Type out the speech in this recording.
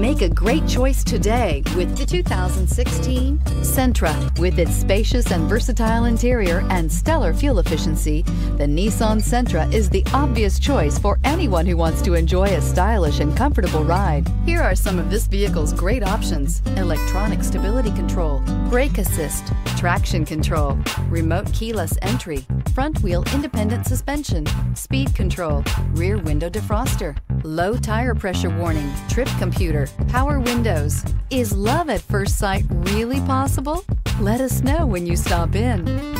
Make a great choice today with the 2016 Sentra. With its spacious and versatile interior and stellar fuel efficiency, the Nissan Sentra is the obvious choice for anyone who wants to enjoy a stylish and comfortable ride. Here are some of this vehicle's great options electronic stability control, brake assist, traction control, remote keyless entry, front wheel independent suspension, speed control, rear window defroster, low tire pressure warning, trip computer, power windows. Is love at first sight really possible? Let us know when you stop in.